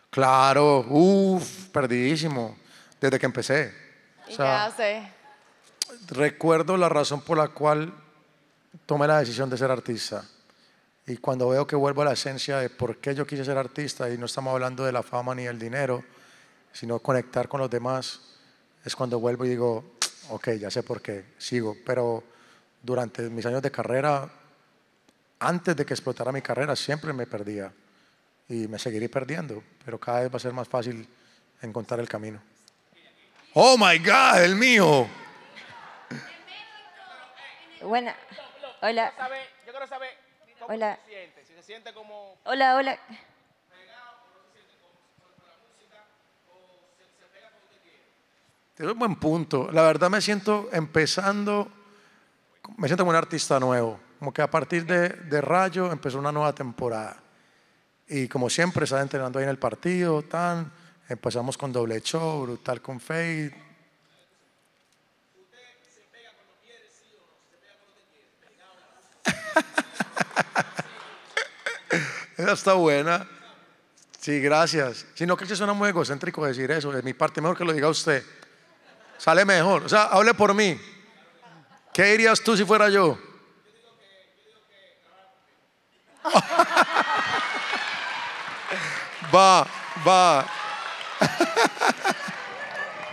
Speaker 1: Claro, uff, perdidísimo, desde que empecé.
Speaker 4: ¿Y
Speaker 1: O
Speaker 4: qué
Speaker 1: sea,
Speaker 4: haces?
Speaker 1: recuerdo la razón por la cual tomé la decisión de ser artista. Y cuando veo que vuelvo a la esencia de por qué yo quise ser artista, y no estamos hablando de la fama ni del dinero, sino conectar con los demás, es cuando vuelvo y digo, ok, ya sé por qué, sigo. Pero durante mis años de carrera antes de que explotara mi carrera siempre me perdía y me seguiré perdiendo, pero cada vez va a ser más fácil encontrar el camino. Oh my God, el mío.
Speaker 5: Buena. Hola.
Speaker 6: Yo quiero saber cómo
Speaker 5: Hola.
Speaker 6: se siente. Si se siente como.
Speaker 5: Hola, hola.
Speaker 1: Es un buen punto. La verdad me siento empezando, me siento como un artista nuevo. Como que a partir de, de Rayo empezó una nueva temporada. Y como siempre, estaba entrenando ahí en el partido, tan, empezamos con doble show, brutal con Fade. Esa está buena. Sí, gracias. Sino que suena muy egocéntrico decir eso. De mi parte, mejor que lo diga usted. Sale mejor. O sea, hable por mí. ¿Qué dirías tú si fuera yo? va, va.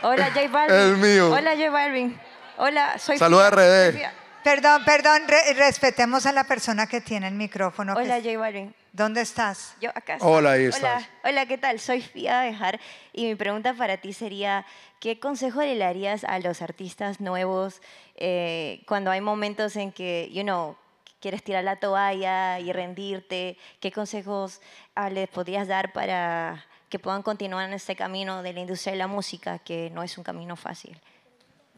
Speaker 5: Hola, J Balvin.
Speaker 1: El mío.
Speaker 5: Hola, J Balvin. Hola, soy
Speaker 1: Saluda. RD.
Speaker 3: Perdón, perdón, re- respetemos a la persona que tiene el micrófono. que-
Speaker 5: Hola, J Balvin.
Speaker 3: ¿Dónde estás?
Speaker 5: Yo acá. estoy.
Speaker 1: Hola, ahí
Speaker 5: Hola,
Speaker 1: estás.
Speaker 5: hola, ¿qué tal? Soy Fia Bejar y mi pregunta para ti sería, ¿qué consejo le darías a los artistas nuevos eh, cuando hay momentos en que, you know, quieres tirar la toalla y rendirte? ¿Qué consejos ah, les podrías dar para que puedan continuar en este camino de la industria de la música, que no es un camino fácil?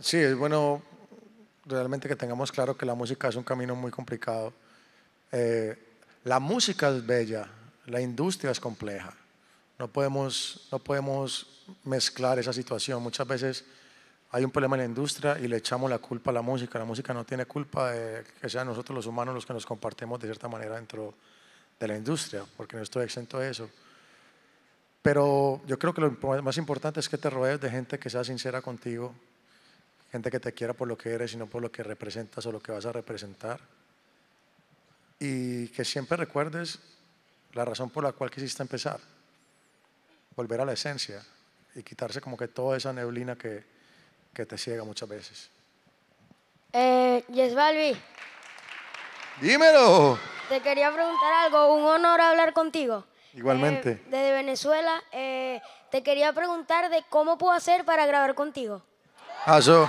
Speaker 1: Sí, es bueno realmente que tengamos claro que la música es un camino muy complicado. Eh, la música es bella, la industria es compleja. No podemos, no podemos mezclar esa situación. Muchas veces hay un problema en la industria y le echamos la culpa a la música. La música no tiene culpa de que sean nosotros los humanos los que nos compartimos de cierta manera dentro de la industria, porque no estoy exento de eso. Pero yo creo que lo más importante es que te rodees de gente que sea sincera contigo, gente que te quiera por lo que eres y no por lo que representas o lo que vas a representar. Y que siempre recuerdes la razón por la cual quisiste empezar. Volver a la esencia y quitarse como que toda esa neblina que, que te ciega muchas veces.
Speaker 7: Eh, Yes Balbi,
Speaker 1: Dímelo.
Speaker 7: te quería preguntar algo, un honor hablar contigo.
Speaker 1: Igualmente.
Speaker 7: Eh, desde Venezuela, eh, te quería preguntar de cómo puedo hacer para grabar contigo.
Speaker 1: Ah, Eso,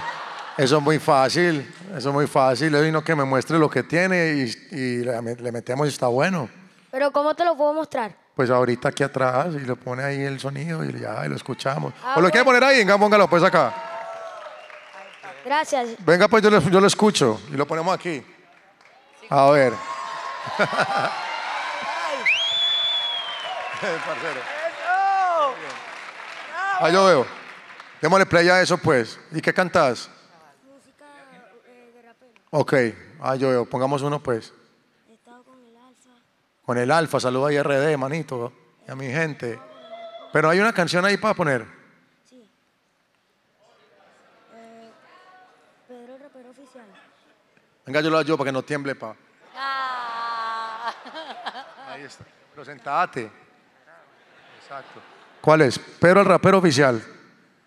Speaker 1: eso es muy fácil, eso es muy fácil. Le vino que me muestre lo que tiene y, y le, metemos y está bueno.
Speaker 7: Pero ¿cómo te lo puedo mostrar?
Speaker 1: Pues ahorita aquí atrás y le pone ahí el sonido y ya y lo escuchamos.
Speaker 7: Ah,
Speaker 1: ¿O lo quiere poner ahí? Venga, póngalo pues acá.
Speaker 7: Gracias.
Speaker 1: Venga, pues yo, le- yo lo escucho y lo ponemos aquí. A ver. Parcero. Ah, yo veo. Démosle play a eso, pues. ¿Y qué cantas?
Speaker 7: Música de rapero.
Speaker 1: Ok. Ah, yo veo. Pongamos uno, pues.
Speaker 7: He estado con el alfa.
Speaker 1: Con el Alfa, saluda a IRD, manito. Y a mi gente. Pero hay una canción ahí para poner.
Speaker 7: Sí. Eh, Pedro el rapero oficial.
Speaker 1: Venga, yo lo ayudo para que no tiemble, pa. Ahí está. Pero sentate. Exacto. ¿Cuál es? Pedro el rapero oficial.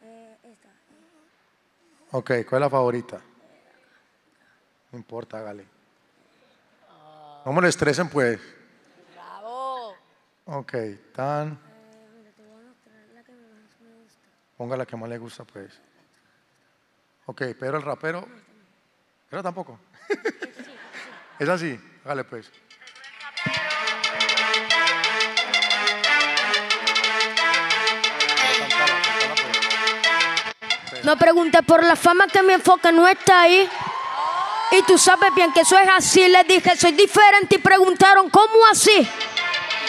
Speaker 7: Eh, esta.
Speaker 1: Ok, ¿cuál es la favorita? No importa, hágale. No me lo estresen, pues.
Speaker 4: Bravo.
Speaker 1: Ok, tan.
Speaker 7: Eh.
Speaker 1: Ponga la que más le gusta, pues. Ok, Pedro el rapero. ¿Pero tampoco? es así, hágale, pues.
Speaker 7: No preguntes por la fama que mi enfoque no está ahí. Y tú sabes bien que eso es así. Les dije, soy diferente y preguntaron, ¿cómo así?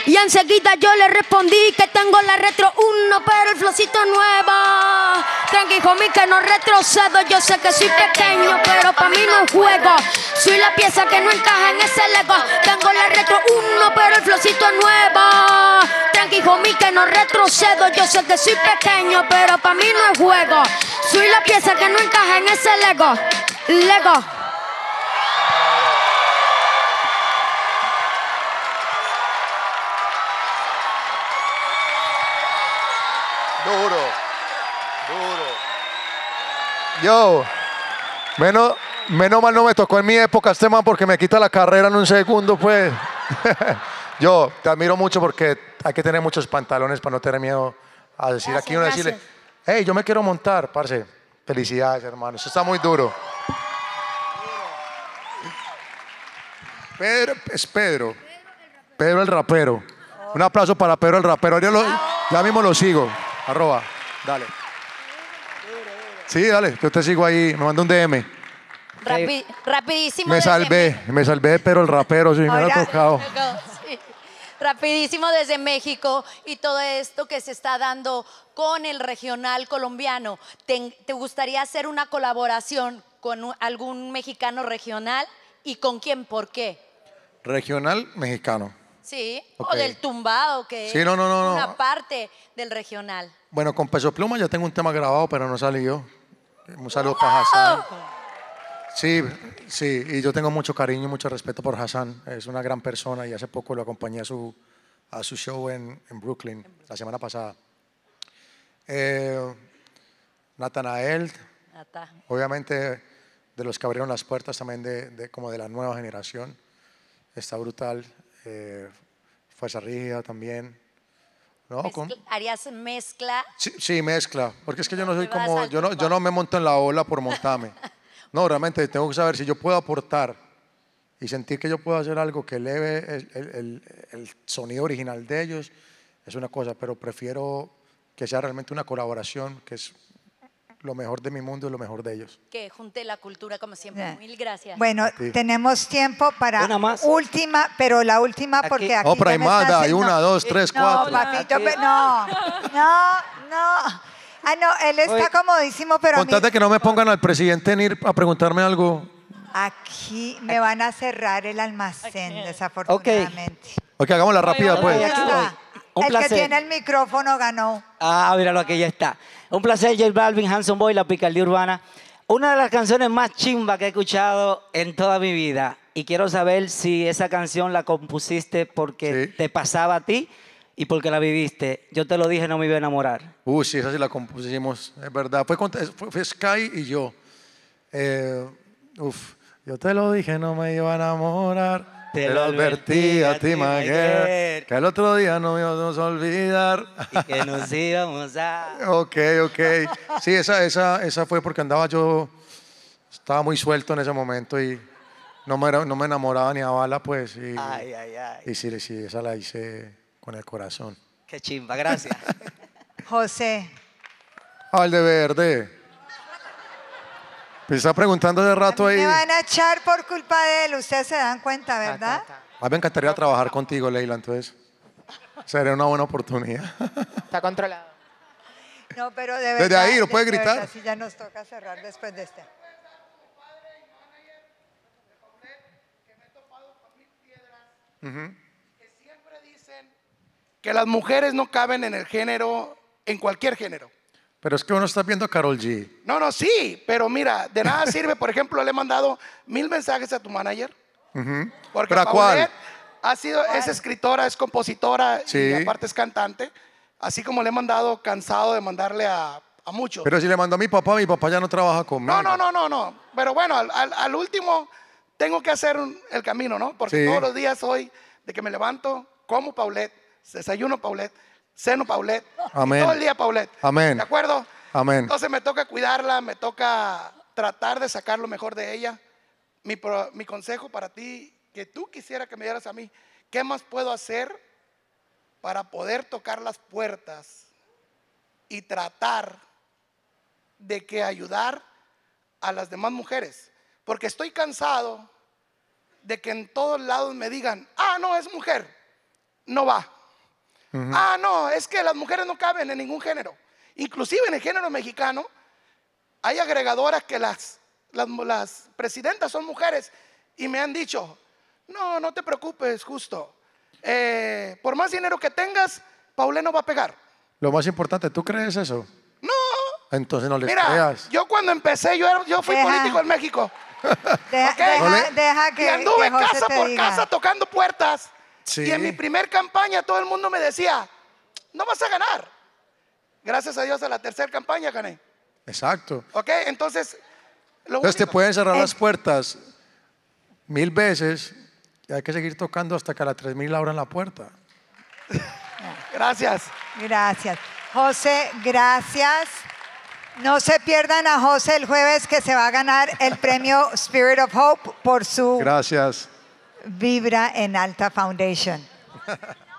Speaker 7: Y enseguida yo le respondí que tengo la retro 1, pero el flowcito nuevo. Tranqui, homie, que no retrocedo. Yo sé que soy pequeño, pero para mí no es juego. Soy la pieza que no encaja en ese lego. Tengo la retro 1, pero el flowcito nuevo. Tranqui, homie, que no retrocedo. Yo sé que soy pequeño, pero para mí no es juego. Soy la pieza que no encaja en ese lego. Lego.
Speaker 1: Duro, duro. Yo, menos, Menos mal no me tocó en mi época este man porque me quita la carrera en un segundo, pues. Yo te admiro mucho porque hay que tener muchos pantalones para no tener miedo a decir aquí uno decirle, hey, yo me quiero montar, parce. Felicidades, hermano. Eso está muy duro. Pedro, es Pedro. Pedro el rapero. Un aplauso para Pedro el rapero. Ya, lo- ya mismo lo sigo. Arroba. Dale. Sí, dale. Yo te sigo ahí. Me manda un DM.
Speaker 8: Rapi- rapidísimo.
Speaker 1: Me
Speaker 8: desde
Speaker 1: salvé. Me salvé de Pedro el rapero. Sí, me
Speaker 3: Ahora-
Speaker 1: ha tocado.
Speaker 8: Sí. Rapidísimo desde México y todo esto que se está dando con el regional colombiano. ¿Te, te gustaría hacer una colaboración con un- algún mexicano regional y con quién? ¿Por qué?
Speaker 1: Regional mexicano.
Speaker 8: Sí, o del tumbado, que
Speaker 1: Sí,
Speaker 8: es
Speaker 1: no, no, no, no.
Speaker 8: una parte del regional.
Speaker 1: Bueno, con Peso Pluma ya tengo un tema grabado, pero no salió. Un saludo para Hassan. Sí, sí, y yo tengo mucho cariño y mucho respeto por Hassan. Es una gran persona y hace poco lo acompañé a su, a su show en, en Brooklyn, la semana pasada. Eh, Natanael,
Speaker 8: Ata.
Speaker 1: obviamente de los que abrieron las puertas también de, de- como de la nueva generación. Está brutal. Eh, Fuerza Rígida también. No,
Speaker 8: Mezcla- ¿Harías mezcla?
Speaker 1: Sí, sí, mezcla, porque es que yo no soy como, yo no, yo no me monto en la ola por montarme. No, realmente tengo que saber si yo puedo aportar y sentir que yo puedo hacer algo que eleve el, el- el- el sonido original de ellos, es una cosa, pero prefiero que sea realmente una colaboración, que es lo mejor de mi mundo y lo mejor de ellos.
Speaker 8: Que junte la cultura como siempre. Mil gracias.
Speaker 3: Bueno,
Speaker 1: ti.
Speaker 3: tenemos tiempo para
Speaker 9: Una más.
Speaker 3: última, pero la última
Speaker 9: Aquí.
Speaker 3: porque aquí
Speaker 1: Oh, pero
Speaker 3: ya
Speaker 1: hay más, hay
Speaker 3: haciendo-
Speaker 1: una, dos, tres,
Speaker 3: No,
Speaker 1: cuatro.
Speaker 3: papito,
Speaker 9: Aquí.
Speaker 3: pe- no, no, no. Ah, no, él está
Speaker 9: Oye.
Speaker 3: comodísimo, pero a mí-
Speaker 1: Contate que no me pongan al presidente en ir a preguntarme algo.
Speaker 3: aquí me van a cerrar el almacén, desafortunadamente.
Speaker 1: Ok, hagámosla rápida, pues.
Speaker 3: Aquí está.
Speaker 9: Un
Speaker 3: el que tiene el micrófono ganó.
Speaker 9: Ah, míralo, aquí ya está. Un placer, J Balvin, Hanson Boy, La Picardía Urbana. Una de las canciones más chimba que he escuchado en toda mi vida. Y quiero saber si esa canción la compusiste porque
Speaker 1: Sí.
Speaker 9: te pasaba a ti y porque la viviste. Yo te lo dije, no me iba a enamorar.
Speaker 1: Uy, sí, esa sí la compusimos, es verdad. Fue, con- fue, fue Sky y yo. Eh, uf, yo te lo dije, no me iba a enamorar. Te, lo advertí a ti, girl, que el otro día no íbamos a olvidar.
Speaker 9: Y que nos íbamos a...
Speaker 1: ok, ok. Sí, esa, esa, esa fue porque andaba yo, estaba muy suelto en ese momento y no me, era- no me enamoraba ni a bala, pues. Y,
Speaker 9: Ay, ay, ay.
Speaker 1: y sí, sí, esa la hice con el corazón.
Speaker 9: Qué chimba, gracias.
Speaker 3: José,
Speaker 1: Al de verde. Me está preguntando hace rato ahí.
Speaker 3: me van a echar por culpa de él, ustedes se dan cuenta, ¿verdad?
Speaker 1: A mí me encantaría trabajar contigo, Leila, entonces sería una buena oportunidad.
Speaker 6: Está controlado.
Speaker 3: No, pero de verdad.
Speaker 1: Desde ahí, ¿lo
Speaker 3: de-
Speaker 1: puede
Speaker 3: de
Speaker 1: gritar?
Speaker 3: verdad, sí, ya nos toca cerrar después de este.
Speaker 10: que las mujeres no caben en el género, en cualquier género.
Speaker 1: Pero es que uno está viendo a Carol G.
Speaker 10: No, no, sí, pero mira, de nada sirve, por ejemplo, le he mandado mil mensajes a tu manager. Porque
Speaker 1: ¿Pero a cuál?
Speaker 10: Paulette ha sido, es escritora, es compositora
Speaker 1: Sí.
Speaker 10: y aparte es cantante. Así como le he mandado, cansado de mandarle a, a muchos.
Speaker 1: Pero si le mandó a mi papá, mi papá ya no trabaja conmigo.
Speaker 10: No, no, no, no, no. Pero bueno, al, al- al último tengo que hacer un- el camino, ¿no? Porque
Speaker 1: Sí.
Speaker 10: todos los días hoy, de que me levanto, como Paulette, desayuno Paulette, ceno Paulette.
Speaker 1: Amén.
Speaker 10: Todo el día Paulette.
Speaker 1: Amén.
Speaker 10: ¿De acuerdo?
Speaker 1: Amén.
Speaker 10: Entonces me toca cuidarla, me toca tratar de sacar lo mejor de ella. Mi, pro- mi consejo para ti, que tú quisiera que me dieras a mí, ¿qué más puedo hacer para poder tocar las puertas y tratar de que ayudar a las demás mujeres? Porque estoy cansado de que en todos lados me digan, ah, no, es mujer, no va. Ah, no, es que las mujeres no caben en ningún género. Inclusive en el género mexicano hay agregadoras que las, las, las presidentas son mujeres y me han dicho, no, no te preocupes, justo. Eh, por más dinero que tengas, Paulé no va a pegar.
Speaker 1: Lo más importante, ¿tú crees eso?
Speaker 10: No,
Speaker 1: Entonces no le
Speaker 10: mira,
Speaker 1: creas.
Speaker 10: yo cuando empecé, yo, era- yo fui
Speaker 3: Deja.
Speaker 10: político en México.
Speaker 3: Deja,
Speaker 10: Ok.
Speaker 3: deja- deja
Speaker 10: y
Speaker 3: que,
Speaker 10: anduve
Speaker 3: que José
Speaker 10: casa
Speaker 3: te
Speaker 10: por
Speaker 3: diga.
Speaker 10: casa tocando puertas.
Speaker 1: Sí.
Speaker 10: Y en mi primer campaña todo el mundo me decía, no vas a ganar. Gracias a Dios a la tercera campaña gané.
Speaker 1: Exacto.
Speaker 10: ¿Ok? Entonces, Lo
Speaker 1: Entonces te pueden cerrar las puertas mil veces y hay que seguir tocando hasta que a las 3000 abran la puerta.
Speaker 10: Gracias.
Speaker 3: Gracias. José, gracias. No se pierdan a José el jueves que se va a ganar el premio Spirit of Hope por su
Speaker 1: Gracias.
Speaker 3: Vibra en Alta Foundation.